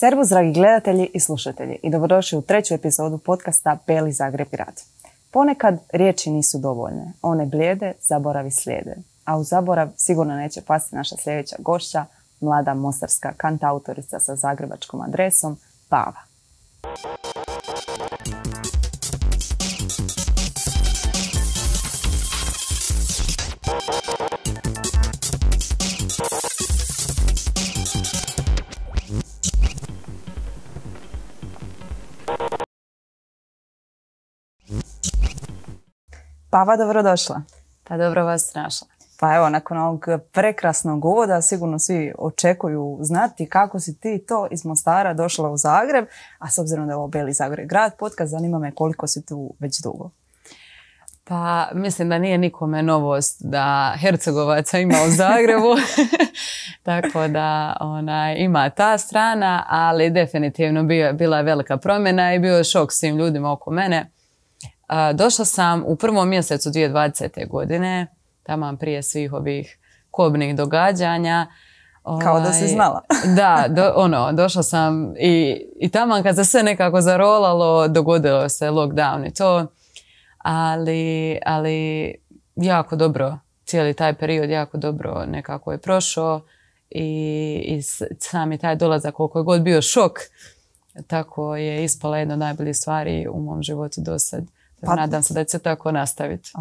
Servus, dragi gledatelji i slušatelji i dobrodošli u treću epizodu podcasta Beli Zagreb grad. Ponekad riječi nisu dovoljne, one blijede, zaboravi slijede. A u zaborav sigurno neće pasti naša sljedeća gošća, mlada mostarska kantautorica sa zagrebačkom adresom, Pava. Pava, dobrodošla. Pa dobro vas našla. Pa evo, nakon ovog prekrasnog uvoda sigurno svi očekuju znati kako si ti to iz Mostara došla u Zagreb, a s obzirom da je ovo Beli Zagreb grad podcast, zanima me koliko si tu već dugo. Pa mislim da nije nikome novost da Hercegovaca ima u Zagrebu, tako da ona, ima ta strana, ali definitivno bio, bila je velika promjena i bio je šok svim ljudima oko mene. Došla sam u prvom mjesecu 2020. godine, tamo prije svih ovih kobnih događanja. Kao da si ovaj, znala. da, do, ono, došla sam i, i tamo kad se sve nekako zarolalo, dogodilo se lockdown i to. Ali, ali jako dobro, cijeli taj period jako dobro nekako je prošao i, i sami taj dolazak koliko je god bio šok, tako je ispala jedna od najboljih stvari u mom životu do sad. Pa, Nadam se da će se tako nastaviti.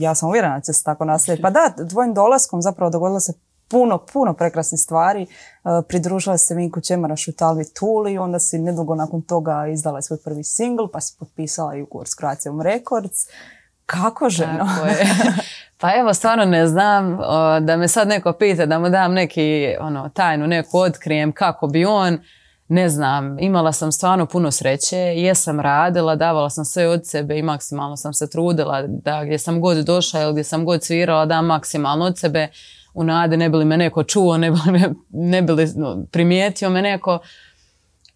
ja sam uvjerena da će se tako nastaviti. Pa da, tvojim dolaskom zapravo dogodilo se puno, puno prekrasnih stvari. E, pridružila se Minku Čemarašu u Talvi Tuli, onda si nedugo nakon toga izdala svoj prvi singl, pa si potpisala i ugovor s Croatium Records. Kako ženo? Pa evo, stvarno ne znam da me sad neko pita da mu dam neki ono, tajnu, neku otkrijem kako bi on ne znam, imala sam stvarno puno sreće, jesam radila, davala sam sve od sebe i maksimalno sam se trudila da gdje sam god došla ili gdje sam god svirala da maksimalno od sebe. U nade ne bi me neko čuo, ne bi me, ne bi li primijetio me neko,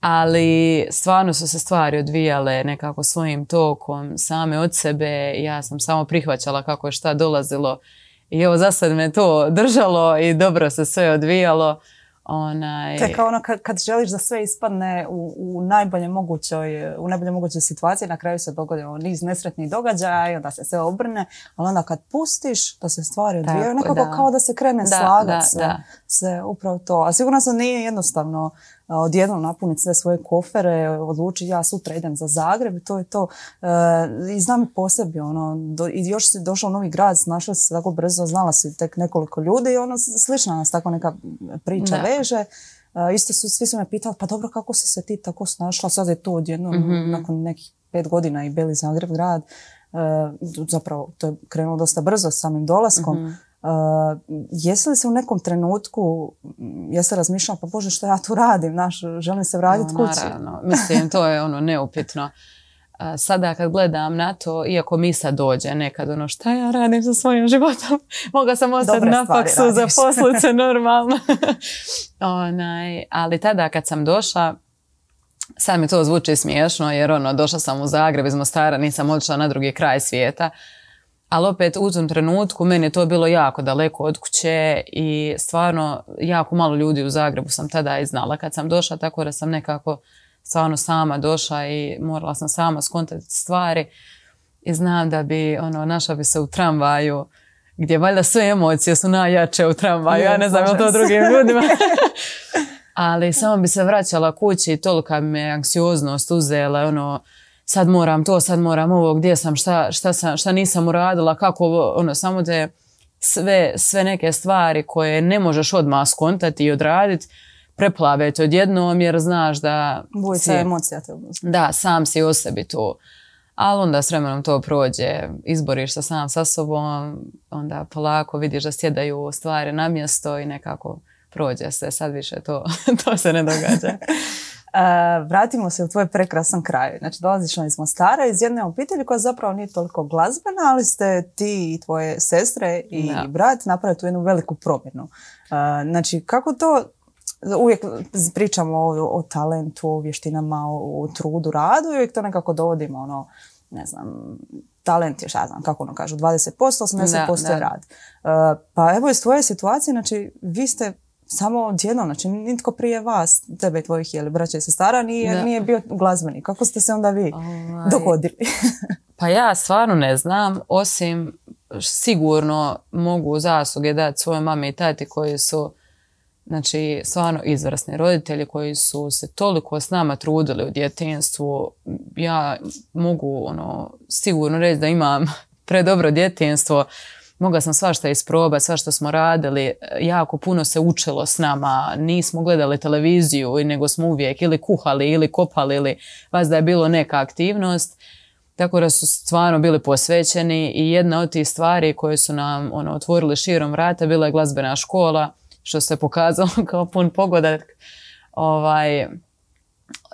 ali stvarno su se stvari odvijale nekako svojim tokom same od sebe, ja sam samo prihvaćala kako je šta dolazilo. I evo za sad me to držalo i dobro se sve odvijalo. Onaj... To je kao ono kad, kad želiš da sve ispadne u, u najbolje mogućoj, u najbolje mogućoj situaciji, na kraju se dogodi ono niz nesretnih događaja i onda se sve obrne, ali onda kad pustiš da se stvari odvijaju, nekako kao da se krene slagati se, se, upravo to. A sigurno se nije jednostavno odjednom napuniti sve svoje kofere, odlučiti ja sutra idem za Zagreb i to je to. E, I znam i po sebi, ono, i još si došao u novi grad, našla se tako brzo, znala si tek nekoliko ljudi i ono, slična nas tako neka priča veže. E, isto su, svi su me pitali, pa dobro, kako si se ti tako snašla, sad je to odjednom, mm nakon nekih pet godina i Beli Zagreb grad. E, zapravo, to je krenulo dosta brzo samim dolaskom. Mhm. Uh, jesi li se u nekom trenutku, jesi razmišljala, pa bože što ja tu radim, naš, želim se vratiti no, kući? Naravno, mislim, to je ono neupitno. sada kad gledam na to, iako mi sad dođe nekad ono šta ja radim sa svojim životom, mogla sam ostati na faksu za poslice normalno. Onaj, ali tada kad sam došla, sad mi to zvuči smiješno jer ono, došla sam u Zagreb iz Mostara, nisam odšla na drugi kraj svijeta ali opet u tom trenutku meni je to bilo jako daleko od kuće i stvarno jako malo ljudi u Zagrebu sam tada i znala. Kad sam došla, tako da sam nekako stvarno sama došla i morala sam sama skontati stvari. I znam da bi ono, našla bi se u tramvaju gdje valjda sve emocije su najjače u tramvaju, ja ne znam je to drugim ljudima. Ali samo bi se vraćala kući i tolika me anksioznost uzela, ono, sad moram to, sad moram ovo, gdje sam, šta, šta, sam, šta nisam uradila, kako ono, samo te sve, sve neke stvari koje ne možeš odmah skontati i odraditi, preplave te odjednom jer znaš da... si, emocija te Da, sam si o sebi tu. Ali onda s vremenom to prođe, izboriš se sam sa sobom, onda polako vidiš da sjedaju stvari na mjesto i nekako prođe se. Sad više to, to se ne događa. vratimo se u tvoj prekrasan kraj. Znači, dolaziš iz Mostara, iz jedne obitelji koja zapravo nije toliko glazbena, ali ste ti i tvoje sestre i brat napravili tu jednu veliku promjenu. znači, kako to uvijek pričamo o, o talentu, o vještinama, o, trudu, radu i uvijek to nekako dovodimo ono, ne znam, talent je, šta znam, kako ono kažu, 20%, 80% je rad. pa evo iz tvoje situacije, znači vi ste samo odjednom, znači nitko prije vas, tebe i tvojih je braća i sestara, nije, nije bio glazbenik. Kako ste se onda vi ovaj, dogodili? pa ja stvarno ne znam, osim sigurno mogu zasluge dati svoje mame i tati koji su Znači, stvarno izvrsni roditelji koji su se toliko s nama trudili u djetinstvu. Ja mogu ono, sigurno reći da imam predobro djetinstvo. Mogla sam svašta isprobati, svašta smo radili. Jako puno se učilo s nama. Nismo gledali televiziju, nego smo uvijek ili kuhali ili kopali ili vas da je bilo neka aktivnost. Tako da su stvarno bili posvećeni i jedna od tih stvari koje su nam ono, otvorili širom vrata bila je glazbena škola što se pokazalo kao pun pogodak. Ovaj,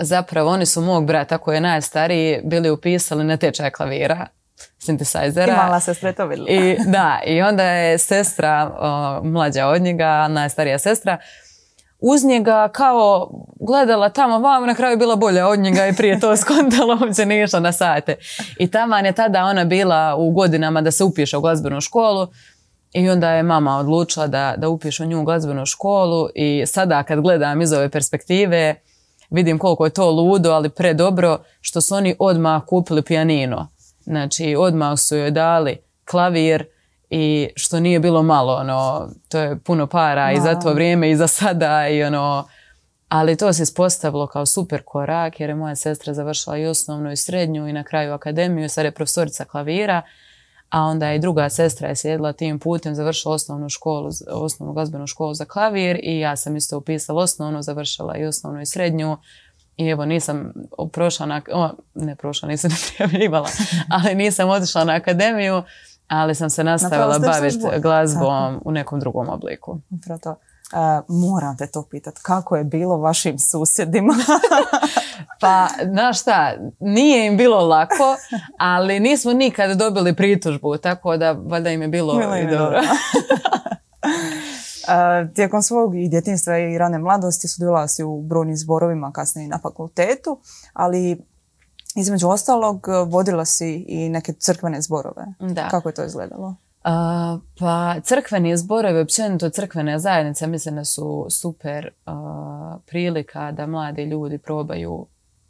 zapravo oni su mog brata koji je najstariji bili upisali na tečaj klavira synthesizera. Mala sestra to I, da, i onda je sestra, mlađa od njega, najstarija sestra, uz njega kao gledala tamo vam, na kraju bila bolja od njega i prije to skontala, uopće nije išla na sate. I taman je tada ona bila u godinama da se upiše u glazbenu školu, i onda je mama odlučila da, da upišu nju u glazbenu školu i sada kad gledam iz ove perspektive vidim koliko je to ludo, ali predobro što su oni odmah kupili pijanino. Znači odmah su joj dali klavir i što nije bilo malo, ono, to je puno para i za to vrijeme i za sada i ono, ali to se ispostavilo kao super korak jer je moja sestra završila i osnovnu i srednju i na kraju akademiju, sad je profesorica klavira a onda je druga sestra je sjedila tim putem, završila osnovnu školu, osnovnu glazbenu školu za klavir i ja sam isto upisala osnovnu, završila i osnovnu i srednju. I evo nisam prošla na, o, ne prošla, nisam ne prijavljivala, ali nisam otišla na akademiju, ali sam se nastavila baviti glazbom u nekom drugom obliku. Prato. Uh, moram te to pitati, kako je bilo vašim susjedima? pa, znaš šta, nije im bilo lako, ali nismo nikad dobili pritužbu, tako da valjda im je bilo, i dobro. tijekom svog i djetinstva i rane mladosti sudjelovala si u brojnim zborovima, kasnije i na fakultetu, ali između ostalog vodila si i neke crkvene zborove. Da. Kako je to izgledalo? pa crkveni zborovi, općenito crkvene zajednice, mislim da su super prilika da mladi ljudi probaju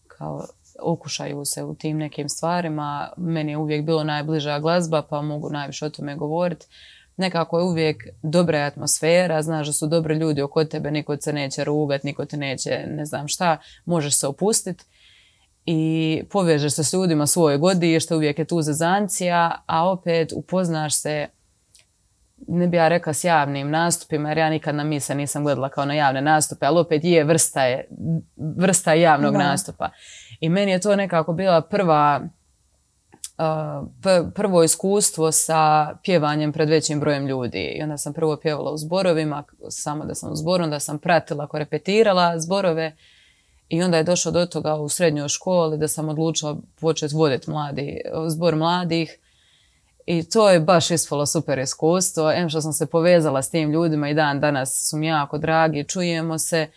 kao okušaju se u tim nekim stvarima. Meni je uvijek bilo najbliža glazba pa mogu najviše o tome govoriti. Nekako je uvijek dobra atmosfera, znaš da su dobri ljudi oko tebe, niko se neće rugat, niko te neće ne znam šta, možeš se opustiti i povežeš se s ljudima svoje godište, uvijek je tu zezancija, a opet upoznaš se ne bi ja rekla s javnim nastupima, jer ja nikad na mise nisam gledala kao na javne nastupe, ali opet je vrsta, je, vrsta javnog nastupa. I meni je to nekako bila prva, prvo iskustvo sa pjevanjem pred većim brojem ljudi. I onda sam prvo pjevala u zborovima, samo da sam u zboru, onda sam pratila, ako repetirala zborove i onda je došlo do toga u srednjoj školi da sam odlučila početi voditi mladi, zbor mladih. I to je baš ispalo super iskustvo. Em što sam se povezala s tim ljudima i dan danas su mi jako dragi, čujemo se.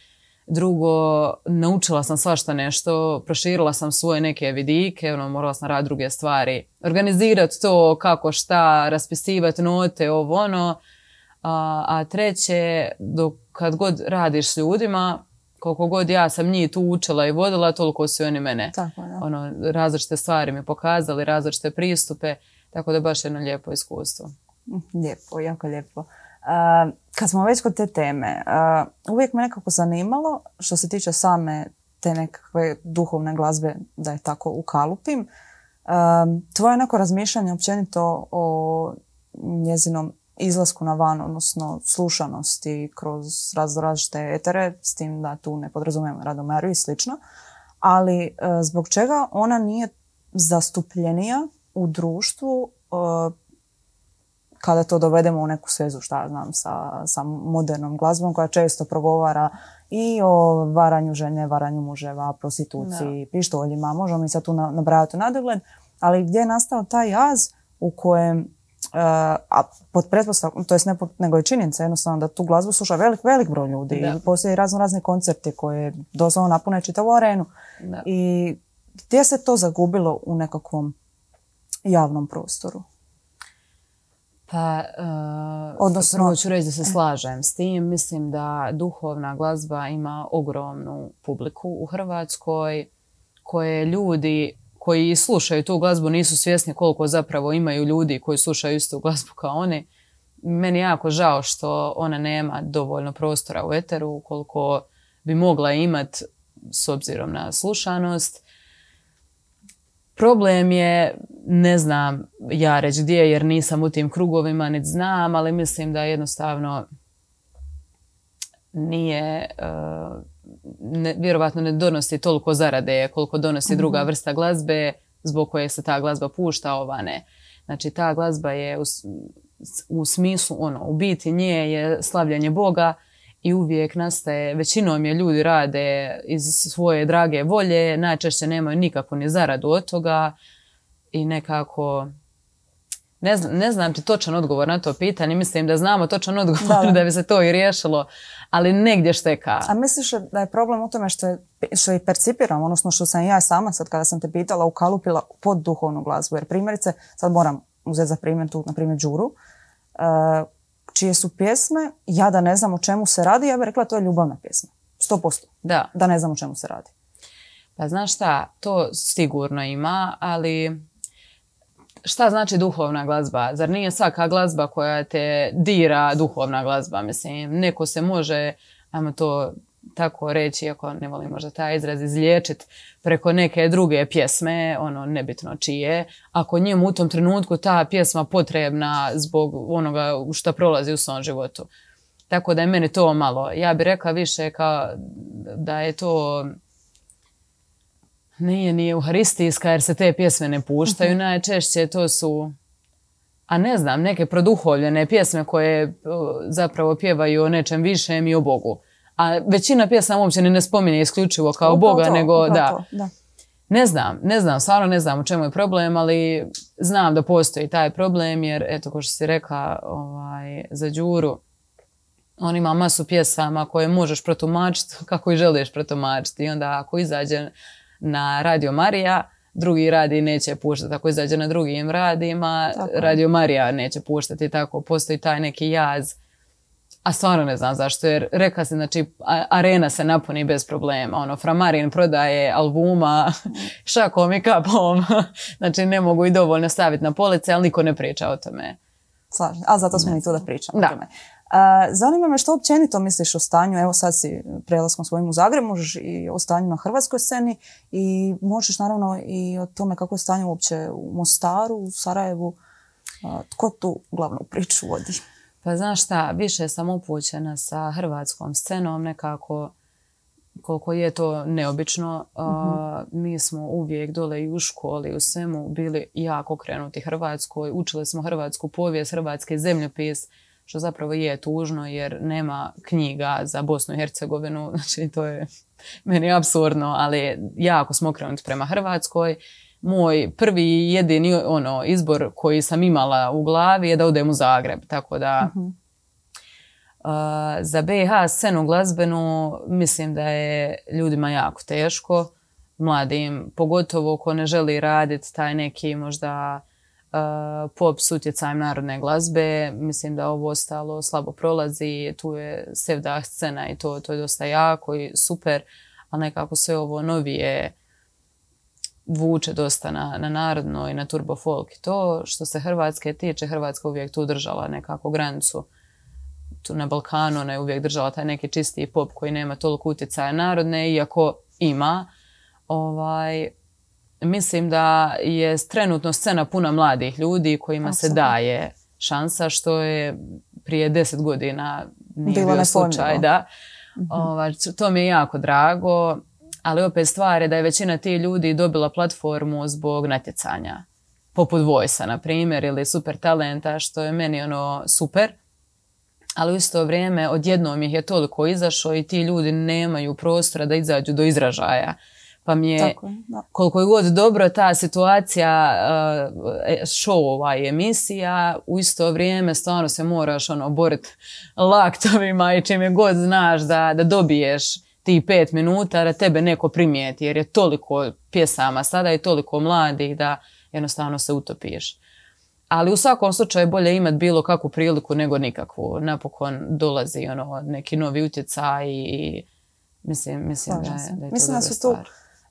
Drugo, naučila sam svašta nešto, proširila sam svoje neke vidike, ono, morala sam raditi druge stvari. Organizirati to, kako šta, raspisivati note, ovo ono. A, a treće, dok kad god radiš s ljudima, koliko god ja sam njih tu učila i vodila, toliko su oni mene. Tako, ono, različite stvari mi pokazali, različite pristupe, tako da baš jedno lijepo iskustvo. Lijepo, jako lijepo. Kad smo već kod te teme, uvijek me nekako zanimalo što se tiče same te nekakve duhovne glazbe, da je tako ukalupim. Tvoje neko razmišljanje općenito o njezinom izlasku na van, odnosno slušanosti kroz različite etere, s tim da tu ne podrazumijem Radomeru i slično, ali zbog čega ona nije zastupljenija u društvu kada to dovedemo u neku svezu, šta znam, sa, sa modernom glazbom koja često progovara i o varanju žene, varanju muževa, prostituciji, no. pištoljima, možemo mi sad tu nabrajati nadogled, ali gdje je nastao taj jaz u kojem a pod pretpostavkom, to jest ne nego je činjenica jednostavno da tu glazbu sluša velik, velik broj ljudi i postoje razno razni koncerti koje doslovno napune čitavu arenu. I gdje se to zagubilo u nekakvom javnom prostoru? Pa, uh, Odnosno, prvo ću reći da se slažem s tim. Mislim da duhovna glazba ima ogromnu publiku u Hrvatskoj koje ljudi koji slušaju tu glazbu nisu svjesni koliko zapravo imaju ljudi koji slušaju istu glazbu kao oni. Meni je jako žao što ona nema dovoljno prostora u eteru koliko bi mogla imati s obzirom na slušanost. Problem je, ne znam ja reći gdje jer nisam u tim krugovima, niti znam, ali mislim da jednostavno nije, uh, ne, vjerovatno ne donosi toliko zarade koliko donosi mhm. druga vrsta glazbe zbog koje se ta glazba pušta, ova ne. Znači ta glazba je u, u smislu, ono, u biti nje je slavljanje Boga, i uvijek nastaje, većinom je ljudi rade iz svoje drage volje, najčešće nemaju nikakvu ni zaradu od toga i nekako ne znam, ne znam ti točan odgovor na to pitanje, mislim da znamo točan odgovor da, bi se to i riješilo, ali negdje šteka. A misliš da je problem u tome što, je, što i percipiram, odnosno što sam ja sama sad kada sam te pitala ukalupila pod duhovnu glazbu, jer primjerice, sad moram uzeti za primjer tu, na primjer Đuru, uh, čije su pjesme, ja da ne znam o čemu se radi, ja bih rekla to je ljubavna pjesma. Sto posto. Da. Da ne znam o čemu se radi. Pa znaš šta, to sigurno ima, ali šta znači duhovna glazba? Zar nije svaka glazba koja te dira duhovna glazba? Mislim, neko se može, ajmo to tako reći, iako ne volim možda taj izraz izliječiti preko neke druge pjesme, ono nebitno čije, ako njemu u tom trenutku ta pjesma potrebna zbog onoga što prolazi u svom životu. Tako da je meni to malo, ja bih rekla više kao da je to nije ni euharistijska jer se te pjesme ne puštaju, mhm. najčešće to su a ne znam, neke produhovljene pjesme koje zapravo pjevaju o nečem višem i o Bogu. A većina pjesama uopće ne spominje isključivo kao Boga, nego da. Ne znam, ne znam, stvarno ne znam u čemu je problem, ali znam da postoji taj problem jer, eto, kao što si rekla ovaj, za Đuru, on ima masu pjesama koje možeš protumačiti kako i želiš protumačiti. I onda ako izađe na Radio Marija, drugi radi neće puštati. Ako izađe na drugim radima, Radio Marija neće puštati. Tako postoji taj neki jaz a stvarno ne znam zašto, jer rekla se, znači, arena se napuni bez problema. Ono, Framarin prodaje albuma šakom i kapom. znači, ne mogu i dovoljno staviti na police, ali niko ne priča o tome. Slažem, ali zato smo i tu da pričamo o tome. zanima me što općenito misliš o stanju, evo sad si prelaskom svojim u Zagreb, možeš i o stanju na hrvatskoj sceni i možeš naravno i o tome kako je stanje uopće u Mostaru, u Sarajevu. tko tu glavnu priču vodi? Pa znaš šta, više sam upućena sa hrvatskom scenom nekako koliko je to neobično. Mhm. mi smo uvijek dole i u školi, u svemu bili jako okrenuti Hrvatskoj. Učili smo hrvatsku povijest, hrvatski zemljopis, što zapravo je tužno jer nema knjiga za Bosnu i Hercegovinu. Znači to je meni absurdno, ali jako smo okrenuti prema Hrvatskoj moj prvi i jedini ono, izbor koji sam imala u glavi je da odem u Zagreb. Tako da uh za BiH scenu glazbenu mislim da je ljudima jako teško. Mladim, pogotovo ko ne želi raditi taj neki možda uh, pop s utjecajem narodne glazbe. Mislim da ovo ostalo slabo prolazi. Tu je sevdah scena i to, to je dosta jako i super. Ali nekako sve ovo novije vuče dosta na, na narodno i na turbo folk. To što se Hrvatske tiče, Hrvatska uvijek tu držala nekako granicu. Tu na Balkanu ona je uvijek držala taj neki čisti pop koji nema toliko utjecaja narodne, iako ima. Ovaj, mislim da je trenutno scena puna mladih ljudi kojima se daje šansa, što je prije deset godina nije bio slučaj. Da. Mhm. Ovaj, to mi je jako drago ali opet stvar je da je većina tih ljudi dobila platformu zbog natjecanja. Poput Vojsa, na primjer, ili Super Talenta, što je meni ono super. Ali u isto vrijeme odjednom ih je toliko izašlo i ti ljudi nemaju prostora da izađu do izražaja. Pa mi je, koliko je god dobro ta situacija uh, i emisija, u isto vrijeme stvarno se moraš ono boriti laktovima i čime god znaš da, da dobiješ ti pet minuta da tebe neko primijeti jer je toliko pjesama sada i toliko mladih da jednostavno se utopiješ. Ali u svakom slučaju bolje imati bilo kakvu priliku nego nikakvu. Napokon dolazi ono, neki novi utjecaj i mislim, mislim da, je, da je Mislim da su tu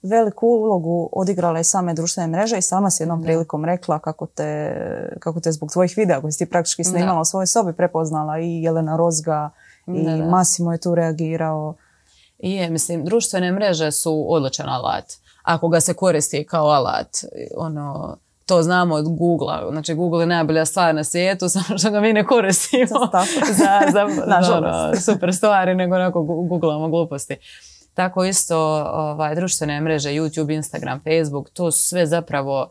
veliku ulogu odigrala i same društvene mreže i sama si jednom prilikom rekla kako te, kako te zbog tvojih videa koji si ti praktički snimala u svojoj sobi prepoznala i Jelena Rozga i da, Masimo je tu reagirao. I je, mislim, društvene mreže su odličan alat. Ako ga se koristi kao alat, ono, to znamo od Google-a. Znači, Google je najbolja stvar na svijetu, samo što ga mi ne koristimo za, za, ono, super stvari, nego onako googlamo gluposti. Tako isto ovaj, društvene mreže, YouTube, Instagram, Facebook, to su sve zapravo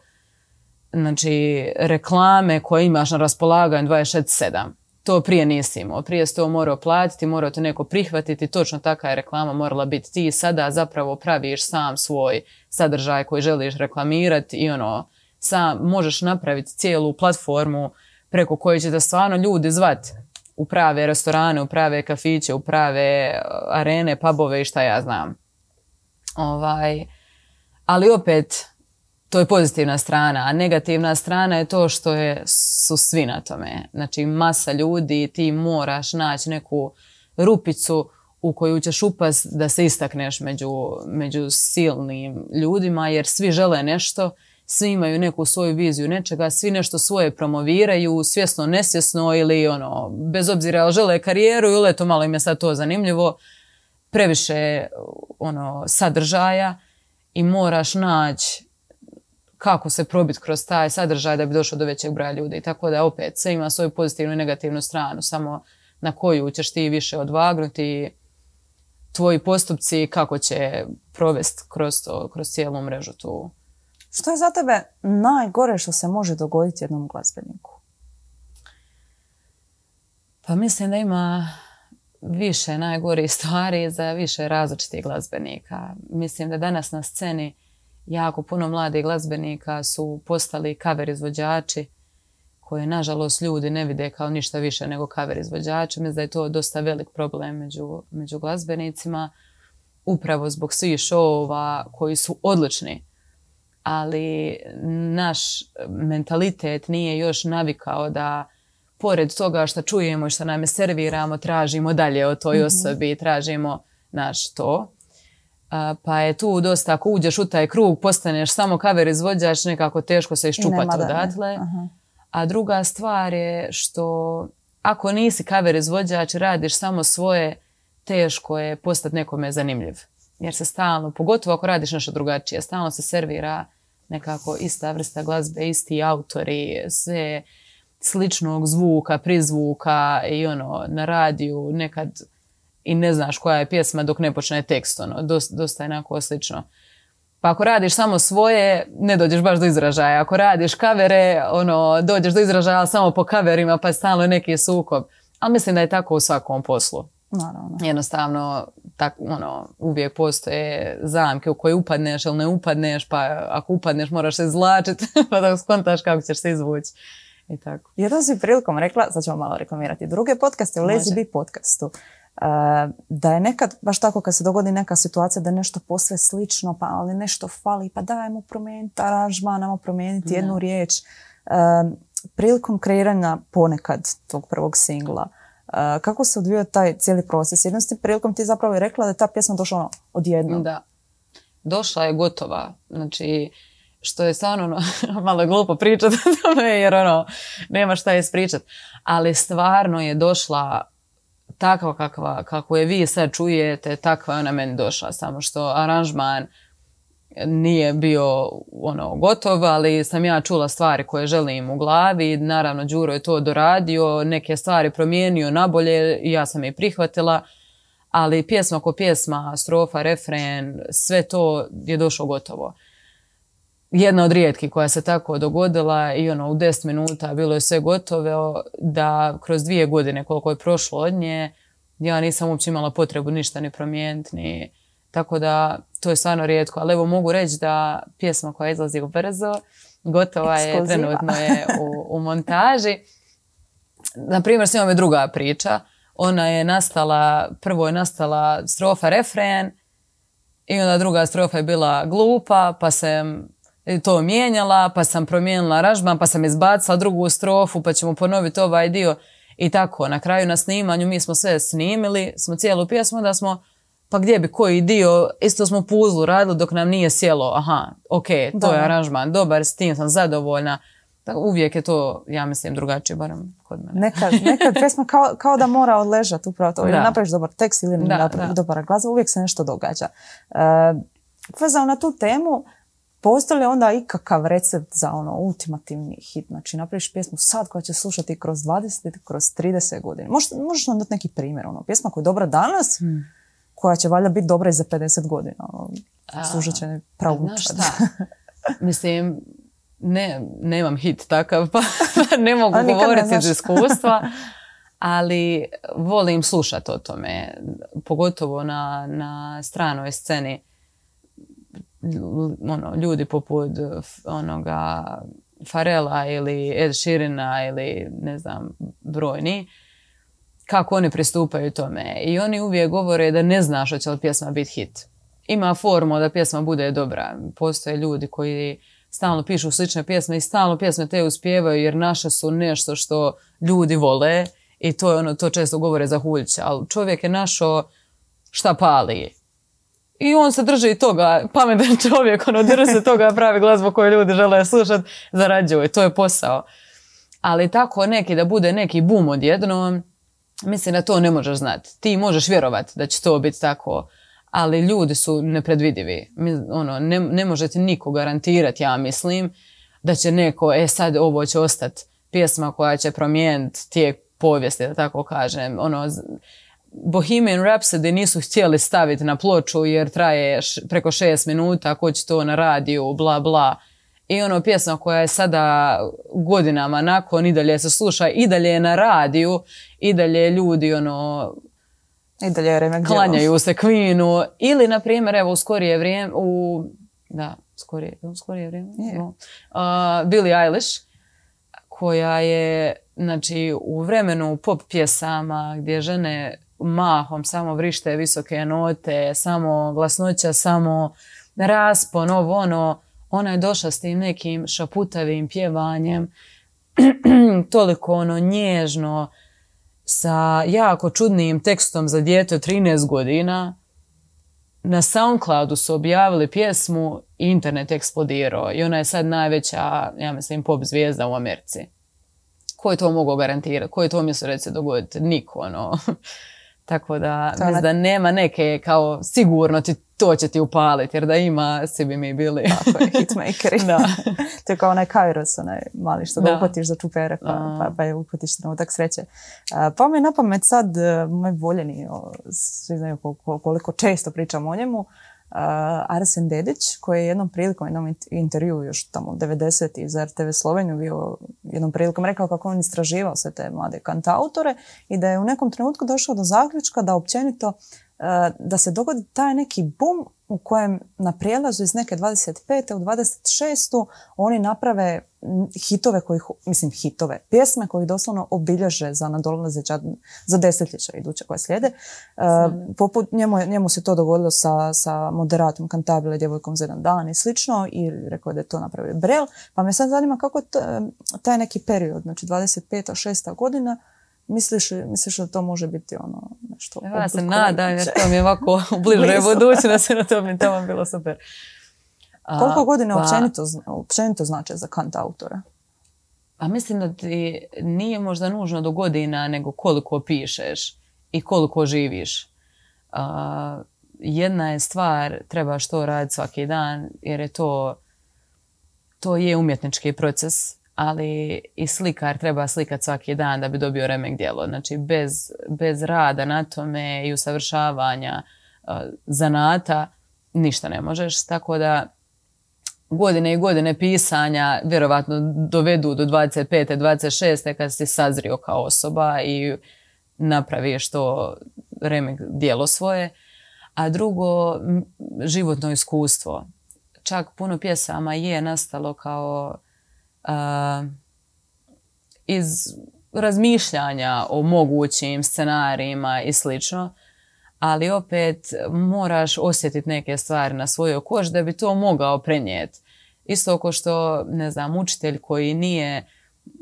znači, reklame koje imaš na raspolaganju 26-7. To prije nisi imao. Prije si to morao platiti, morao te neko prihvatiti, točno takva je reklama morala biti. Ti sada zapravo praviš sam svoj sadržaj koji želiš reklamirati i ono, sam možeš napraviti cijelu platformu preko koje će da stvarno ljudi zvat u prave restorane, u prave kafiće, u prave uh, arene, pubove i šta ja znam. Ovaj, ali opet, to je pozitivna strana, a negativna strana je to što je, su svi na tome. Znači, masa ljudi, ti moraš naći neku rupicu u koju ćeš upast da se istakneš među, među silnim ljudima, jer svi žele nešto svi imaju neku svoju viziju nečega, svi nešto svoje promoviraju, svjesno, nesvjesno ili ono, bez obzira žele karijeru ili eto malo im je sad to zanimljivo, previše ono, sadržaja i moraš naći kako se probiti kroz taj sadržaj da bi došao do većeg broja ljudi. Tako da opet sve ima svoju pozitivnu i negativnu stranu, samo na koju ćeš ti više odvagnuti tvoji postupci kako će provesti kroz, to, kroz cijelu mrežu tu što je za tebe najgore što se može dogoditi jednom glazbeniku? Pa mislim da ima više najgorih stvari za više različitih glazbenika. Mislim da danas na sceni jako puno mladih glazbenika su postali cover izvođači koje nažalost ljudi ne vide kao ništa više nego cover izvođači. Mislim da je to dosta velik problem među, među glazbenicima upravo zbog svih šova koji su odlični ali naš mentalitet nije još navikao da pored toga što čujemo i što nam je serviramo, tražimo dalje o toj mhm. osobi, tražimo naš to. Pa je tu dosta, ako uđeš u taj krug, postaneš samo kaver izvođač, nekako teško se iščupati odatle. A druga stvar je što ako nisi kaver izvođač, radiš samo svoje, teško je postati nekome zanimljiv. Jer se stalno, pogotovo ako radiš nešto drugačije, stalno se servira nekako ista vrsta glazbe, isti autori, sve sličnog zvuka, prizvuka i ono na radiju nekad i ne znaš koja je pjesma dok ne počne tekst, ono, dosta, dosta je onako slično. Pa ako radiš samo svoje, ne dođeš baš do izražaja. Ako radiš kavere, ono, dođeš do izražaja samo po kaverima, pa je stalno neki sukob. Ali mislim da je tako u svakom poslu. Naravno. Jednostavno, tak, ono, uvijek postoje zamke u koje upadneš ili ne upadneš, pa ako upadneš moraš se izlačiti, pa da skontaš kako ćeš se izvući. I tako. Jednom si prilikom rekla, sad ćemo malo reklamirati druge podcaste u Lazy Bee podcastu, da je nekad, baš tako kad se dogodi neka situacija da je nešto posve slično, pa ali nešto fali, pa dajmo promijeniti aranžman, ajmo promijeniti jednu riječ. Uh, prilikom kreiranja ponekad tog prvog singla, kako se odvija taj cijeli proces? Jednom prilikom ti zapravo je rekla da je ta pjesma došla ono, odjednom. Da. Došla je gotova. Znači, što je stvarno ono, malo glupo pričati jer ono, nema šta je ispričat. Ali stvarno je došla takva kakva, kako je vi sad čujete, takva je ona meni došla. Samo što aranžman nije bio ono gotov, ali sam ja čula stvari koje želim u glavi. Naravno, Đuro je to doradio, neke stvari promijenio nabolje i ja sam je prihvatila. Ali pjesma ko pjesma, strofa, refren, sve to je došlo gotovo. Jedna od rijetkih koja se tako dogodila i ono u 10 minuta bilo je sve gotovo da kroz dvije godine koliko je prošlo od nje ja nisam uopće imala potrebu ništa ni promijeniti ni tako da to je stvarno rijetko, ali evo mogu reći da pjesma koja izlazi u brzo, gotova je, trenutno je u, u montaži. Na primjer, s je druga priča. Ona je nastala, prvo je nastala strofa refren i onda druga strofa je bila glupa, pa sam to mijenjala, pa sam promijenila aranžman, pa sam izbacila drugu strofu, pa ćemo ponoviti ovaj dio i tako. Na kraju na snimanju mi smo sve snimili, smo cijelu pjesmu, da smo pa gdje bi koji dio, isto smo puzlu radili dok nam nije sjelo, aha, ok, to je aranžman, dobar, s tim sam zadovoljna. uvijek je to, ja mislim, drugačije, barem kod mene. Nekad, nekad pesma kao, kao da mora odležati upravo to. Ili napraviš dobar tekst ili napraviš dobar glas, uvijek se nešto događa. Uh, na tu temu, Postoji li onda ikakav recept za ono ultimativni hit? Znači napraviš pjesmu sad koja će slušati kroz 20, kroz 30 godina. Možeš, možeš nam dati neki primjer, ono, pjesma koja je dobra danas, hmm. koja će valjda biti dobra i za 50 godina. Ono, služit će pravu? Mislim, ne, nemam hit takav, pa ne mogu govoriti iz iskustva, ali volim slušati o tome, pogotovo na, na stranoj sceni ono, ljudi poput onoga Farela ili Ed Sheerana ili ne znam, brojni, kako oni pristupaju tome. I oni uvijek govore da ne znaš hoće li pjesma biti hit. Ima formu da pjesma bude dobra. Postoje ljudi koji stalno pišu slične pjesme i stalno pjesme te uspijevaju jer naše su nešto što ljudi vole i to je ono, to često govore za huljće, ali čovjek je našo šta pali i on se drži toga, pametan čovjek, ono, drži se toga, pravi glazbu koju ljudi žele slušati, zarađuje, to je posao. Ali tako neki, da bude neki bum odjednom, mislim da to ne možeš znati. Ti možeš vjerovati da će to biti tako, ali ljudi su nepredvidivi. Ono, ne, ne možete niko garantirati, ja mislim, da će neko, e sad ovo će ostati pjesma koja će promijeniti tijek povijesti, da tako kažem. Ono, Bohemian Rhapsody nisu htjeli staviti na ploču jer traje preko šest minuta, ko će to na radiju, bla bla. I ono pjesma koja je sada godinama nakon i dalje se sluša, i dalje je na radiju, i dalje ljudi ono i dalje klanjaju se kvinu. Ili, na primjer, evo u skorije vrijeme, u, da, skorije, u skorije vrijeme, yeah. uh, Billie Eilish, koja je, znači, u vremenu pop pjesama gdje žene mahom samo vrište visoke note, samo glasnoća, samo raspon, ovo ono. Ona je došla s tim nekim šaputavim pjevanjem, toliko ono nježno, sa jako čudnim tekstom za dijete od 13 godina. Na Soundcloudu su objavili pjesmu i internet eksplodirao i ona je sad najveća, ja mislim, pop zvijezda u Americi. Ko je to mogao garantirati? Ko je to mislio reći dogoditi? Niko, ono. Tako da, mislim da nema neke kao sigurno ti to će ti upaliti, jer da ima, svi bi mi bili. Tako je, hitmakeri. da. to je kao onaj kairos, onaj mali što ga uputiš za čupere, pa, pa, pa je uputiš trenutak sreće. pa mi je na pamet sad, e, moj voljeni, svi znaju koliko često pričam o njemu, Arsen Dedić, koji je jednom prilikom, jednom intervju još tamo 90. za RTV Sloveniju bio jednom prilikom rekao kako on istraživao sve te mlade kantautore i da je u nekom trenutku došao do zaključka da općenito da se dogodi taj neki bum u kojem na prijelazu iz neke 25. u 26. oni naprave hitove koji, mislim hitove, pjesme koji doslovno obilježe za nadolazeća, za desetljeća iduće koje slijede. Uh, poput, njemu, njemu se to dogodilo sa, sa moderatom Kantabile, djevojkom za jedan dan i slično i rekao da je to napravio Brel. Pa me sad zanima kako taj neki period, znači 25. 6. godina, Misliš, misliš da to može biti ono nešto? Ja se nadam jer to mi je ovako u bližoj budućnosti, na to mi tamo bilo super. Koliko godina pa, općenito, općenito znači za kant autora? Pa mislim da ti nije možda nužno do godina nego koliko pišeš i koliko živiš. jedna je stvar, trebaš to raditi svaki dan jer je to to je umjetnički proces ali i slikar treba slikat svaki dan da bi dobio remek djelo. Znači bez, bez rada na tome i usavršavanja uh, zanata ništa ne možeš. Tako da godine i godine pisanja vjerovatno dovedu do 25. 26. kad si sazrio kao osoba i napraviš to remek djelo svoje. A drugo, životno iskustvo. Čak puno pjesama je nastalo kao iz razmišljanja o mogućim scenarijima i slično, ali opet moraš osjetiti neke stvari na svojoj koži da bi to mogao prenijeti. Isto ako što, ne znam, učitelj koji nije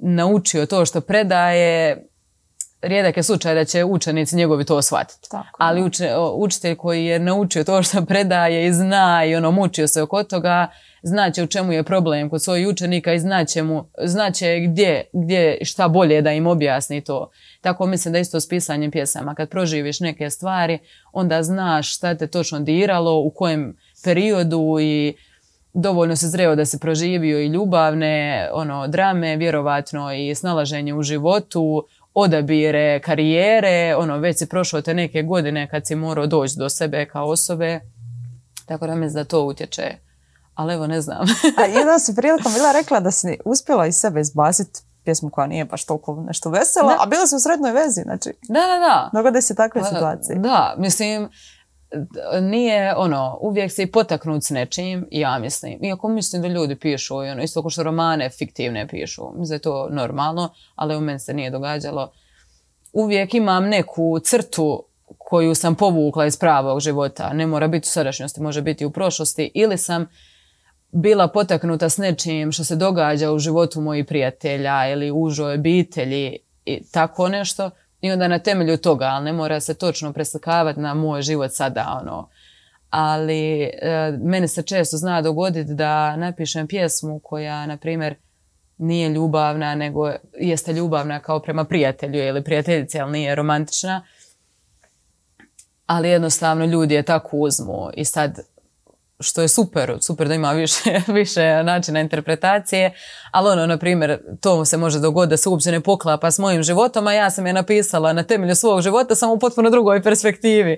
naučio to što predaje, rijedak je slučaj da će učenici njegovi to shvatiti. Ali učitelj koji je naučio to što predaje i zna i ono mučio se oko toga, znaće u čemu je problem kod svojih učenika i znaće, mu, znaće gdje, gdje šta bolje da im objasni to. Tako mislim da isto s pisanjem pjesama. Kad proživiš neke stvari, onda znaš šta te točno diralo, u kojem periodu i dovoljno se zreo da se proživio i ljubavne ono, drame, vjerovatno i snalaženje u životu, odabire, karijere, ono, već si prošao te neke godine kad si morao doći do sebe kao osobe. Tako da mislim da to utječe. Ali evo, ne znam. A jedna si prilikom bila rekla da si uspjela iz sebe izbaciti pjesmu koja nije baš toliko nešto vesela, a bila si u srednoj vezi, znači. Da, da, da. Dogode se takve pa, situacije. Da, mislim, nije ono, uvijek se i potaknut s nečim, ja mislim. Iako mislim da ljudi pišu, ono, isto kao što romane fiktivne pišu. Mislim da je to normalno, ali u meni se nije događalo. Uvijek imam neku crtu koju sam povukla iz pravog života. Ne mora biti u sadašnjosti, može biti u prošlosti. Ili sam bila potaknuta s nečim što se događa u životu mojih prijatelja ili užoj obitelji i tako nešto i onda na temelju toga, ali ne mora se točno preslikavati na moj život sada, ono. Ali e, meni se često zna dogoditi da napišem pjesmu koja, na primjer, nije ljubavna, nego jeste ljubavna kao prema prijatelju ili prijateljici, ali nije romantična. Ali jednostavno ljudi je tako uzmu i sad što je super, super da ima više, više načina interpretacije, ali ono, na primjer, to se može dogoditi da se uopće ne poklapa s mojim životom, a ja sam je napisala na temelju svog života samo u potpuno drugoj perspektivi.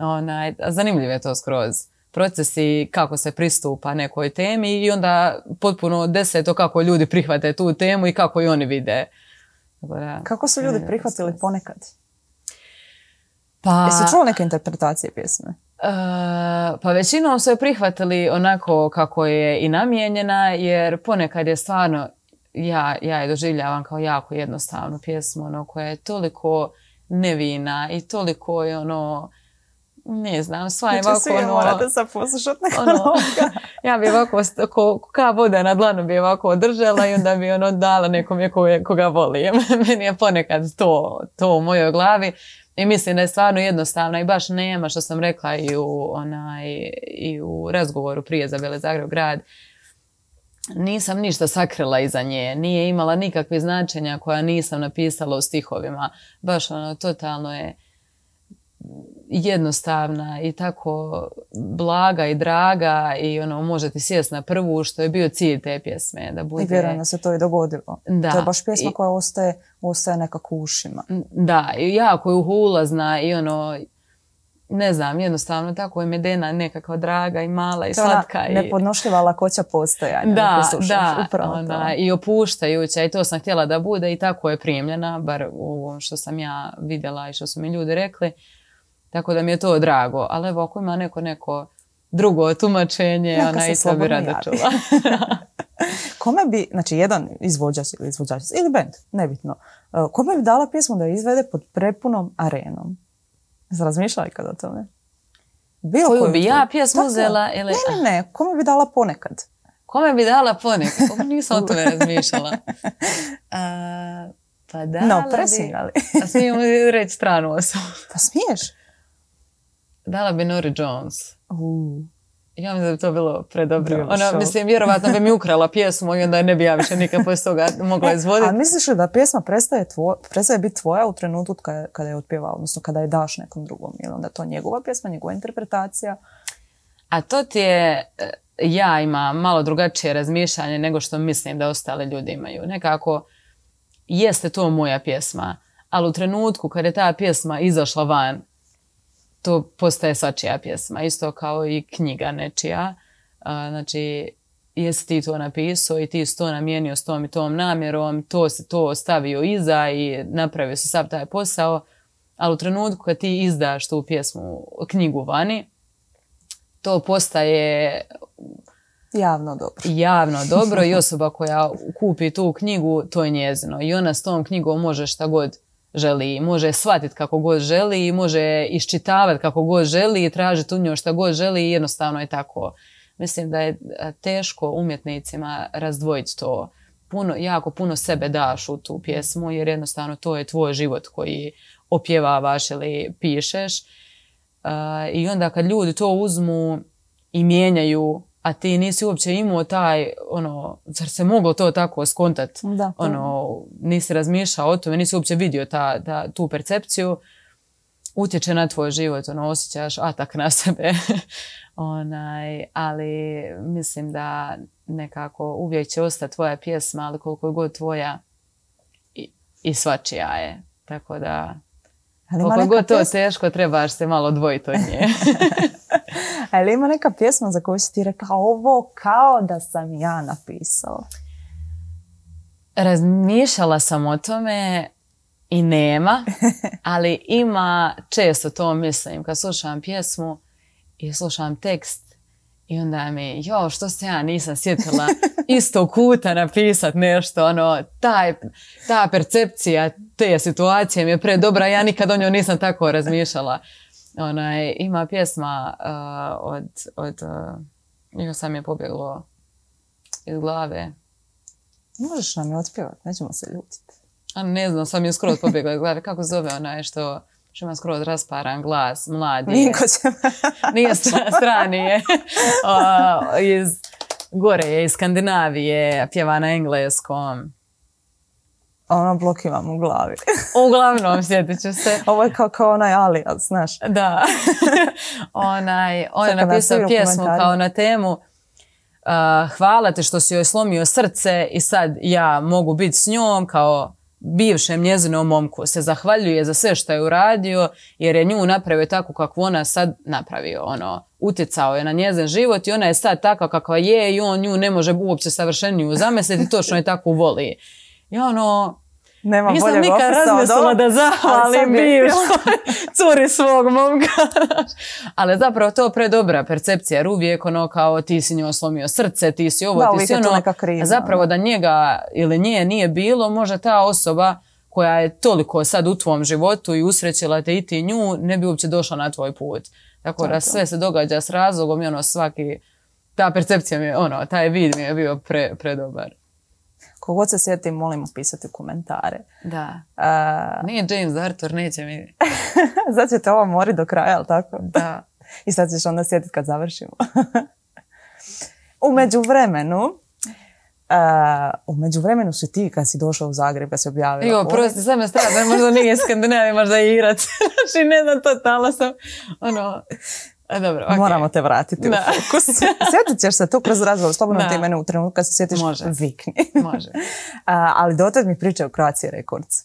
Onaj, zanimljivo je to skroz. Procesi kako se pristupa nekoj temi i onda potpuno deseto kako ljudi prihvate tu temu i kako i oni vide. kako su ljudi prihvatili ponekad? Pa... Jesi čuo neke interpretacije pjesme? Pa većinom su je prihvatili onako kako je i namijenjena, jer ponekad je stvarno, ja, ja je doživljavam kao jako jednostavnu pjesmu, ono, koja je toliko nevina i toliko je ono, ne znam, sva je znači, ovako ono... morate sad poslušati ono, Ja bi ovako, ko, ka voda na dlanu bi ovako održala i onda bi ono dala nekom je koga voli. Meni je ponekad to, to u mojoj glavi. I mislim da je stvarno jednostavna i baš nema što sam rekla i u, onaj, i u razgovoru prije za Bele Zagreb grad. Nisam ništa sakrila iza nje, nije imala nikakve značenja koja nisam napisala u stihovima. Baš ono, totalno je jednostavna i tako blaga i draga i ono može ti sjest na prvu što je bio cilj te pjesme. Da bude... I vjerujem se to i dogodilo. Da. To je baš pjesma koja ostaje, ostaje nekako u ušima. Da, i jako je uhulazna i ono ne znam, jednostavno tako je medena nekakva draga i mala i slatka. I... Nepodnošljiva lakoća postojanja. Da, da, ona, i opuštajuća i to sam htjela da bude i tako je primljena, bar u ovom što sam ja vidjela i što su mi ljudi rekli. Tako da mi je to drago. Ali evo, ako ima neko neko drugo tumačenje, Neka ona i to bi rado čula. kome bi, znači jedan izvođač ili izvođač ili band, nebitno, e, kome bi dala pjesmu da izvede pod prepunom arenom? Jeste razmišljali kad o tome? Bilo koju bi ja pjesmu uzela? Ili... Ne, ne, ne, kome bi dala ponekad? Kome bi dala ponekad? Nisam o tome razmišljala. pa dala no, presmijali. A smijemo reći stranu osobu. Pa smiješ. Dala bi Nori Jones. Uh. Ja mislim da bi to bilo predobro. Ona, mislim, vjerovatno bi mi ukrala pjesmu i onda ne bi ja više nikad poslije toga mogla izvoditi. A misliš li da pjesma prestaje, tvo, prestaje biti tvoja u trenutku kada, kada je otpjeva, odnosno kada je daš nekom drugom? Ili onda to njegova pjesma, njegova interpretacija? A to ti je, e, ja imam malo drugačije razmišljanje nego što mislim da ostale ljudi imaju. Nekako, jeste to moja pjesma, ali u trenutku kada je ta pjesma izašla van, to postaje svačija pjesma, isto kao i knjiga nečija. znači, jesi ti to napisao i ti si to namijenio s tom i tom namjerom, to si to ostavio iza i napravio si sav taj posao, ali u trenutku kad ti izdaš tu pjesmu, knjigu vani, to postaje javno dobro. Javno dobro i osoba koja kupi tu knjigu, to je njezino. I ona s tom knjigom može šta god želi, može shvatiti kako god želi, može iščitavati kako god želi i tražiti u njoj šta god želi i jednostavno je tako. mislim da je teško umjetnicima razdvojiti to. Puno, jako puno sebe daš u tu pjesmu jer jednostavno to je tvoj život koji opjevavaš ili pišeš. I onda kad ljudi to uzmu i mijenjaju a ti nisi uopće imao taj, ono, zar se moglo to tako skontat? Da, ono, nisi razmišljao o tome, nisi uopće vidio ta, ta, tu percepciju, utječe na tvoj život, ono, osjećaš atak na sebe. Onaj, ali mislim da nekako uvijek će ostati tvoja pjesma, ali koliko god tvoja i, i svačija je. Tako da, ali koliko god to teško, trebaš se malo odvojiti od nje. Ali ima neka pjesma za koju si ti rekla ovo kao da sam ja napisao? Razmišljala sam o tome i nema, ali ima, često to mislim, kad slušam pjesmu i slušam tekst i onda mi, jo, što se ja nisam sjetila isto kuta napisat nešto, ono, taj, ta percepcija te situacije mi je predobra, ja nikad o njoj nisam tako razmišljala. Onaj, ima pjesma uh, od, od uh, sam je pobjeglo iz glave. Možeš nam je otpjevati, nećemo se ljutiti. A ne znam, sam je skroz pobjegla iz glave. Kako zove onaj što, što ima skroz rasparan glas, mladi Ninko će Nije strani je. iz, gore je, iz Skandinavije, pjeva na engleskom ono blok imam u glavi. Uglavnom, sjetit ću se. Ovo je kao, kao onaj alias, znaš. Da. onaj, on je napisao pjesmu kao na temu uh, hvala te što si joj slomio srce i sad ja mogu biti s njom kao bivšem njezinom momku se zahvaljuje za sve što je uradio jer je nju napravio tako kako ona sad napravio. Ono, utjecao je na njezin život i ona je sad takva kakva je i on nju ne može uopće savršeniju zamisliti, točno je tako voli. I ono, nema Nisam nikad razmislila da zahvalim bivšoj curi svog momka. Ali zapravo to predobra percepcija jer uvijek ono kao ti si njoj slomio srce, ti si ovo, ti si ono. Zapravo da njega ili nje nije bilo, možda ta osoba koja je toliko sad u tvom životu i usrećila te i ti nju, ne bi uopće došla na tvoj put. Tako da sve se događa s razlogom i ono svaki, ta percepcija mi je, ono, taj vid mi je bio pre, predobar. Kogod se sjeti, molimo pisati komentare. Da. Nije James Arthur, neće mi... sad ćete ovo mori do kraja, ali tako? Da. I sad ćeš onda sjetiti kad završimo. u međuvremenu, Uh, u međuvremenu si ti kad si došao u Zagreb, kad si objavila... Jo, prosti, sad me strada, možda nije Skandinavija, možda je Irac. znači, ne znam, totalno sam, ono, a dobro, Moramo te vratiti u fokus. Sjetit ćeš se tu kroz razgovor, slobodno ti mene u trenutku kad se sjetiš Može. vikni. Može. ali dotad mi priča o Croatia Records.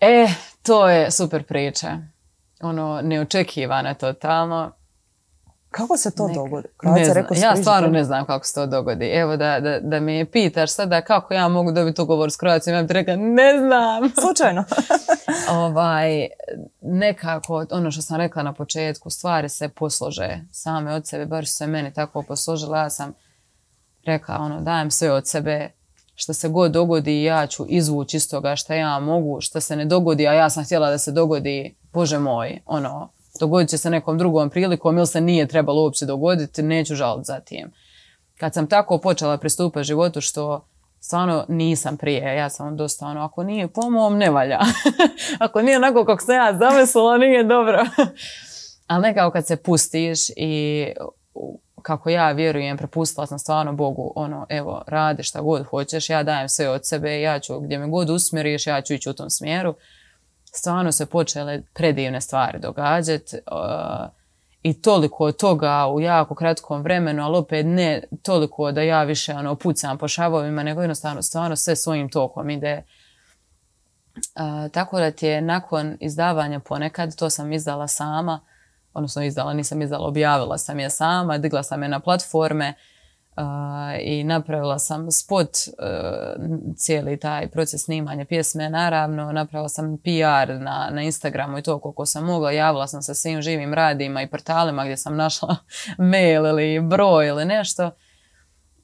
E, to je super priča. Ono, neočekivana totalno. Kako se to dogodi? ja stvarno ne znam kako se to dogodi. Evo da, da, da me pitaš sada kako ja mogu dobiti ugovor s Croacijom, ja bih rekla ne znam. Slučajno. ovaj, nekako, ono što sam rekla na početku, stvari se poslože same od sebe, bar su se meni tako posložile. Ja sam rekla, ono, dajem sve od sebe, što se god dogodi ja ću izvući iz toga što ja mogu, što se ne dogodi, a ja sam htjela da se dogodi, Bože moj, ono, dogodit će se nekom drugom prilikom ili se nije trebalo uopće dogoditi, neću žaliti za tim. Kad sam tako počela pristupati životu što stvarno nisam prije, ja sam dosta ono, ako nije po mom, ne valja. ako nije onako kako sam ja zamislila, nije dobro. Ali nekako kad se pustiš i kako ja vjerujem, prepustila sam stvarno Bogu, ono, evo, radi šta god hoćeš, ja dajem sve od sebe, ja ću, gdje me god usmjeriš, ja ću ići u tom smjeru stvarno se počele predivne stvari događati uh, i toliko toga u jako kratkom vremenu, ali opet ne toliko da ja više ono, pucam po šavovima, nego jednostavno stvarno sve svojim tokom ide. Uh, tako da ti je nakon izdavanja ponekad, to sam izdala sama, odnosno izdala, nisam izdala, objavila sam je sama, digla sam je na platforme, i napravila sam spot uh, cijeli taj proces snimanja pjesme. Naravno napravila sam PR na, na Instagramu i to koliko sam mogla. Javila sam se svim živim radima i portalima gdje sam našla mail ili broj ili nešto.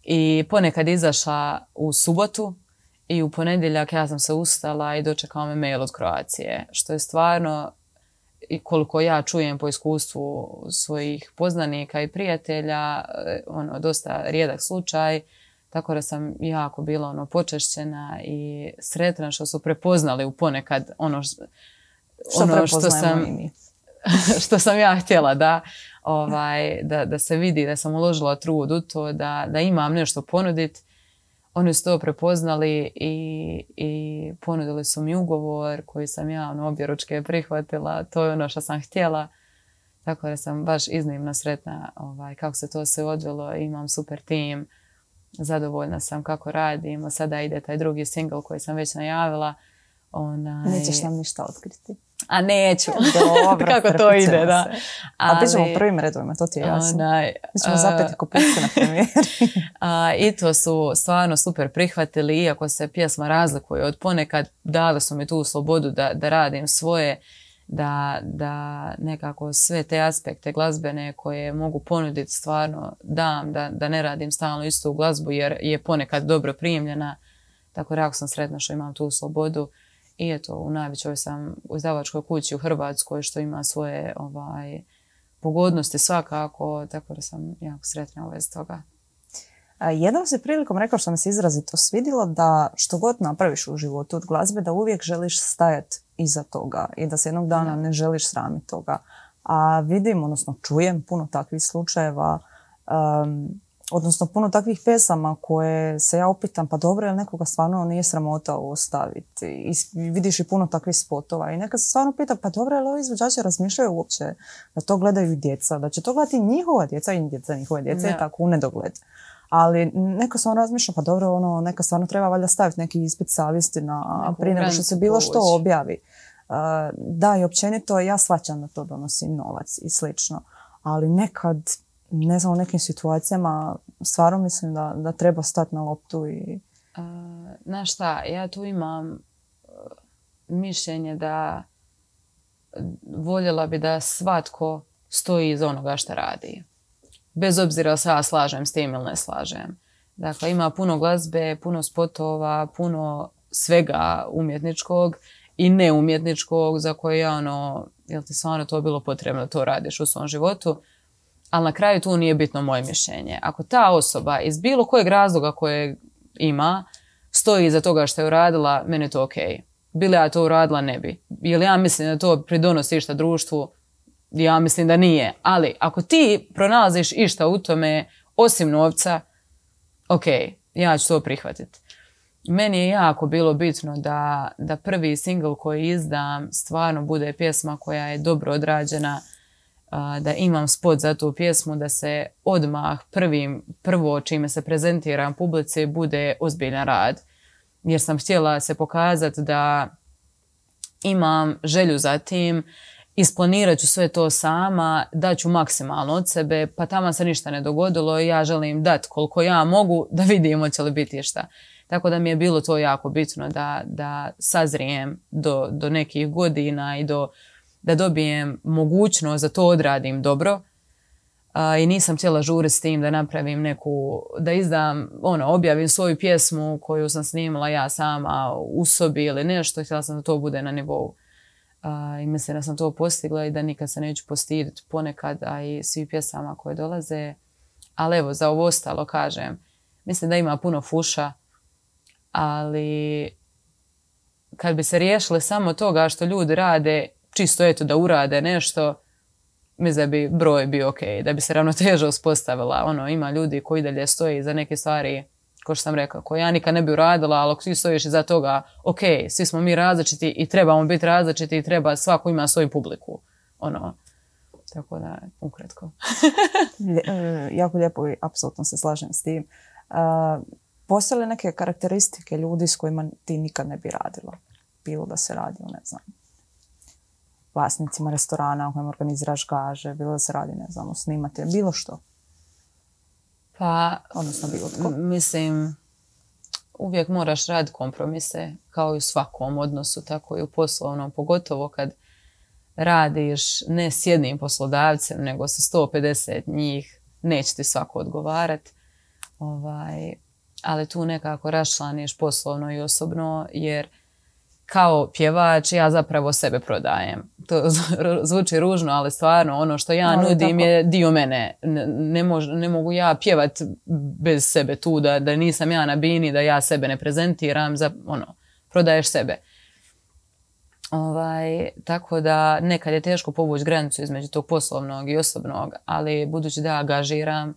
I ponekad izašla u subotu i u ponedjeljak ja sam se ustala i dočekala me mail od Kroacije što je stvarno i koliko ja čujem po iskustvu svojih poznanika i prijatelja, e, ono, dosta rijedak slučaj, tako da sam jako bila ono, počešćena i sretna što su prepoznali u ponekad ono, što, ono što sam što sam ja htjela da, ovaj, da, da se vidi da sam uložila trud u to, da, da imam nešto ponuditi oni su to prepoznali i, i ponudili su mi ugovor koji sam ja ono, obje ručke prihvatila. To je ono što sam htjela. Tako da sam baš iznimno sretna ovaj, kako se to sve odvelo. Imam super tim. Zadovoljna sam kako radim. Sada ide taj drugi single koji sam već najavila. Onaj... Nećeš nam ništa otkriti. A neću. Dobro, Kako to ide, da. Ali... A bit ćemo u prvim redovima, to ti je jasno. Onaj, Mi ćemo zapeti ko na premijeri. I to su stvarno super prihvatili, iako se pjesma razlikuje od ponekad, dali su mi tu slobodu da, da radim svoje, da, da nekako sve te aspekte glazbene koje mogu ponuditi stvarno dam, da, da ne radim stalno istu glazbu jer je ponekad dobro primljena. Tako da sam sretna što imam tu slobodu i eto, u najvećoj sam u izdavačkoj kući u Hrvatskoj što ima svoje ovaj, pogodnosti svakako, tako da sam jako sretna u vezi toga. Jednom se prilikom rekao što mi se izrazito svidilo da što god napraviš u životu od glazbe da uvijek želiš stajati iza toga i da se jednog dana ne želiš sramiti toga. A vidim, odnosno čujem puno takvih slučajeva odnosno puno takvih pesama koje se ja upitam pa dobro je nekoga stvarno nije sramota ostaviti i vidiš i puno takvih spotova i neka se stvarno pita pa dobro je li ovi izvođači razmišljaju uopće da to gledaju djeca, da će to gledati njihova djeca i djeca njihove djece i tako u nedogled. Ali neka se on razmišlja, pa dobro, ono, neka stvarno treba valjda staviti neki ispit savjesti na prije nego što se bilo što objavi. da, i općenito ja svaćam da to donosi novac i slično. Ali nekad ne znam, u nekim situacijama stvarno mislim da, da treba stati na loptu i... znaš šta, ja tu imam e, mišljenje da voljela bi da svatko stoji iz onoga što radi. Bez obzira se ja slažem s tim ili ne slažem. Dakle, ima puno glazbe, puno spotova, puno svega umjetničkog i neumjetničkog za koje ja ono, jel ti stvarno to bilo potrebno to radiš u svom životu ali na kraju tu nije bitno moje mišljenje. Ako ta osoba iz bilo kojeg razloga koje ima stoji iza toga što je uradila, meni je to ok. Bili ja to uradila, ne bi. Jer ja mislim da to pridonosi išta društvu, ja mislim da nije. Ali ako ti pronalaziš išta u tome, osim novca, ok, ja ću to prihvatiti. Meni je jako bilo bitno da, da prvi single koji izdam stvarno bude pjesma koja je dobro odrađena, da imam spot za tu pjesmu, da se odmah prvim, prvo čime se prezentiram publici bude ozbiljan rad. Jer sam htjela se pokazati da imam želju za tim, isplanirat ću sve to sama, daću maksimalno od sebe, pa tamo se ništa ne dogodilo i ja želim dati koliko ja mogu da vidimo će li biti šta. Tako da mi je bilo to jako bitno da, da sazrijem do, do nekih godina i do da dobijem mogućnost da to odradim dobro i nisam htjela žuriti s tim da napravim neku, da izdam, ono, objavim svoju pjesmu koju sam snimala ja sama u sobi ili nešto, htjela sam da to bude na nivou. I mislim da sam to postigla i da nikad se neću postiditi ponekad, a i svi pjesama koje dolaze. Ali evo, za ovo ostalo kažem, mislim da ima puno fuša, ali kad bi se riješile samo toga što ljudi rade čisto eto da urade nešto, mislim da bi broj bio ok, da bi se ravnoteža uspostavila. Ono, ima ljudi koji dalje stoji za neke stvari, kao što sam rekao, koje ja nikad ne bi uradila, ali ako ti stojiš iza toga, ok, svi smo mi različiti i trebamo biti različiti i treba, svako ima svoju publiku. Ono, tako da, ukratko. E, jako lijepo i apsolutno se slažem s tim. Uh, postoje li neke karakteristike ljudi s kojima ti nikad ne bi radila? Bilo da se radi ne znam, vlasnicima restorana u kojem organiziraš gaže, bilo da se radi, ne znam, snimate, bilo što. Pa, odnosno bilo tko. Mislim, uvijek moraš raditi kompromise, kao i u svakom odnosu, tako i u poslovnom, pogotovo kad radiš ne s jednim poslodavcem, nego sa 150 njih, neće ti svako odgovarati. Ovaj, ali tu nekako rašlaniš poslovno i osobno, jer kao pjevač ja zapravo sebe prodajem. To zvuči ružno, ali stvarno ono što ja nudim je dio mene. Ne, ne mogu ja pjevat bez sebe tu, da, da nisam ja na bini, da ja sebe ne prezentiram, za, ono, prodaješ sebe. Ovaj, tako da nekad je teško povući granicu između tog poslovnog i osobnog, ali budući da ja gažiram,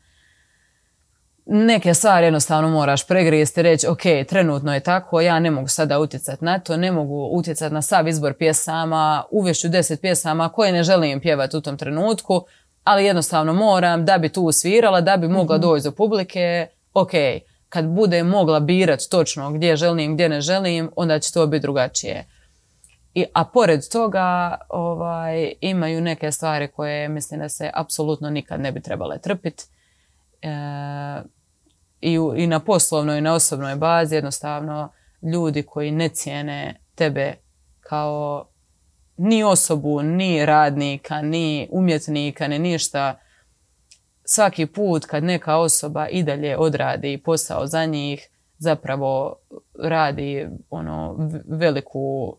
neke stvari jednostavno moraš pregrijesti i reći ok, trenutno je tako, ja ne mogu sada utjecati na to, ne mogu utjecati na sav izbor pjesama, uvješću deset pjesama koje ne želim pjevati u tom trenutku, ali jednostavno moram da bi tu svirala, da bi mogla mm doći do publike, ok, kad bude mogla birati točno gdje želim, gdje ne želim, onda će to biti drugačije. I, a pored toga ovaj, imaju neke stvari koje mislim da se apsolutno nikad ne bi trebale trpiti. E, i, i na poslovnoj i na osobnoj bazi jednostavno ljudi koji ne cijene tebe kao ni osobu, ni radnika, ni umjetnika, ni ništa. Svaki put kad neka osoba i dalje odradi posao za njih, zapravo radi ono veliku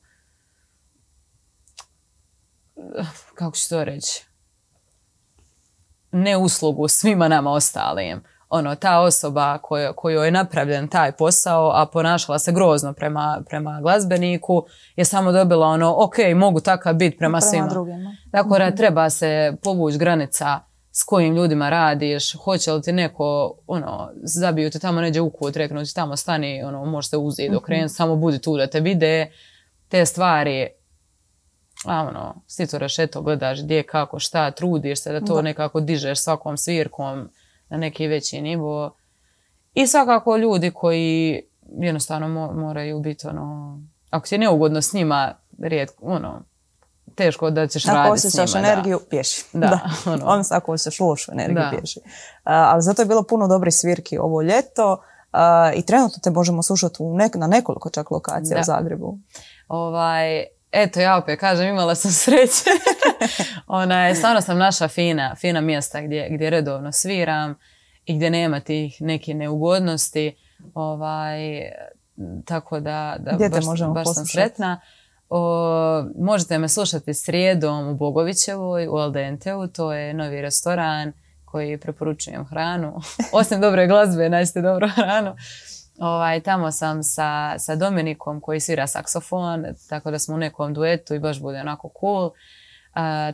kako ću to reći ne uslugu svima nama ostalim ono, ta osoba kojo, kojoj je napravljen taj posao, a ponašala se grozno prema, prema glazbeniku, je samo dobila ono, ok, mogu takav biti prema, prema svima. Drugima. Dakle, mm treba se povući granica s kojim ljudima radiš, hoće li ti neko, ono, zabiju te tamo neđe u kut, tamo stani, ono, možete uzeti, dok mm samo budi tu da te vide, te stvari, a ono, situraš, eto, gledaš gdje, kako, šta, trudiš se da to nekako dižeš svakom svirkom, na neki veći nivo. I svakako ljudi koji jednostavno moraju biti ono, ako ti je neugodno s njima, rijetko, ono, teško da ćeš raditi s njima. Energiju, da. pješi. Da, da. Ono. On ako osjećaš lošu energiju, da. pješi. Uh, ali zato je bilo puno dobrih svirki ovo ljeto uh, i trenutno te možemo slušati u nek na nekoliko čak lokacija u Zagrebu. Ovaj, eto, ja opet kažem, imala sam sreće. Ona je, stvarno sam naša fina, fina mjesta gdje, gdje redovno sviram i gdje nema tih neke neugodnosti. Ovaj, tako da, da gdje baš, baš sam sretna. O, možete me slušati srijedom u Bogovićevoj, u Aldenteu, to je novi restoran koji preporučujem hranu. Osim dobre glazbe, nađete dobru hranu. Ovaj, tamo sam sa, sa Dominikom koji svira saksofon, tako da smo u nekom duetu i baš bude onako cool.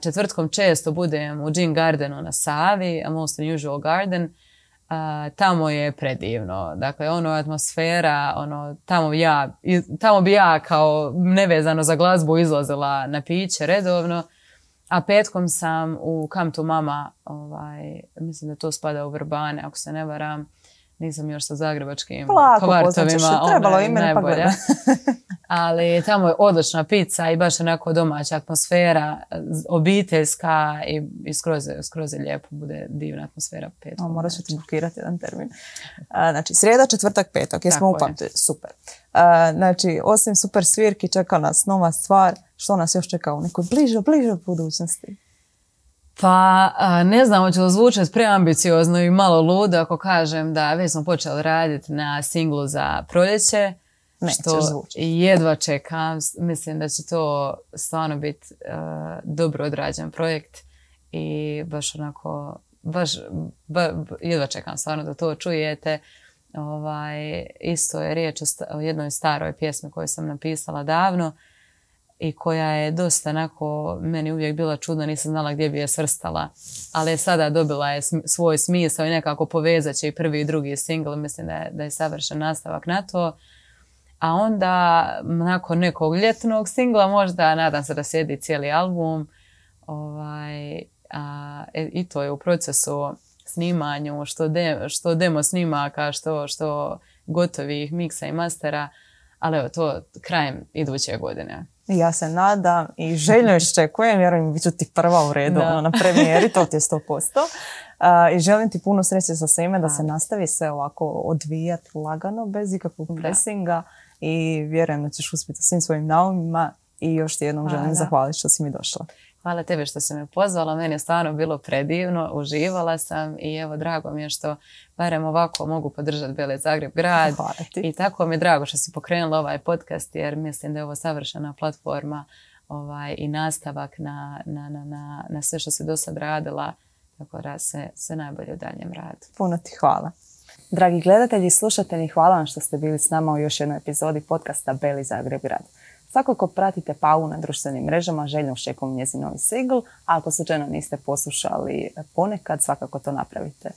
četvrtkom često budem u Gin Gardenu na Savi, a most unusual garden. tamo je predivno. Dakle, ono atmosfera, ono, tamo, ja, tamo bi ja kao nevezano za glazbu izlazila na piće redovno. A petkom sam u Come to Mama, ovaj, mislim da to spada u Vrbane, ako se ne varam, nisam još sa zagrebačkim Lako, kvartovima. Trebalo ime pa Ali tamo je odlična pizza i baš onako domaća atmosfera, obiteljska i, i skroz, skroz je lijepo, bude divna atmosfera pet. O, ti bukirati jedan termin. znači, srijeda, četvrtak, petak, jesmo upamtili, super. znači, osim super svirki čeka nas nova stvar, što nas još čeka u nekoj bližoj, bližoj budućnosti? Pa ne znam, hoće li zvučati preambiciozno i malo ludo ako kažem da već smo počeli raditi na singlu za proljeće. što jedva čekam. Mislim da će to stvarno biti dobro odrađen projekt i baš onako, baš jedva čekam stvarno da to čujete. Ovaj, isto je riječ o, o jednoj staroj pjesmi koju sam napisala davno i koja je dosta onako, meni uvijek bila čudna, nisam znala gdje bi je svrstala, ali je sada dobila je svoj smisao i nekako povezat će i prvi i drugi single, mislim da je, da je savršen nastavak na to. A onda, nakon nekog ljetnog singla, možda, nadam se da sjedi cijeli album, ovaj, a, e, i to je u procesu snimanju, što, što demo snimaka, što, što gotovih miksa i mastera, ali evo to krajem iduće godine. Ja se nadam i željno iščekujem, vjerujem bit ću ti prva u redu ono, na premijeri, to ti je 100%. Uh, I želim ti puno sreće sa svime da se nastavi sve ovako odvijati lagano, bez ikakvog presinga. I vjerujem da ćeš uspjeti svim svojim naumima. I još ti jednom želim zahvaliti što si mi došla. Hvala tebi što si me pozvala, meni je stvarno bilo predivno, uživala sam i evo drago mi je što barem ovako mogu podržati Bele Zagreb grad. I tako mi je drago što si pokrenula ovaj podcast jer mislim da je ovo savršena platforma ovaj, i nastavak na, na, na, na sve što si do sad radila. Tako da se sve najbolje u daljem radu. Puno ti hvala. Dragi gledatelji i slušatelji, hvala vam što ste bili s nama u još jednoj epizodi podcasta Beli Zagreb grad. Svakako pratite Pavu na društvenim mrežama, željno šekom njezin novi single, a ako slučajno niste poslušali ponekad, svakako to napravite.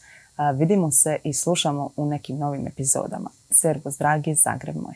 vidimo se i slušamo u nekim novim epizodama. Servus dragi, Zagreb moj.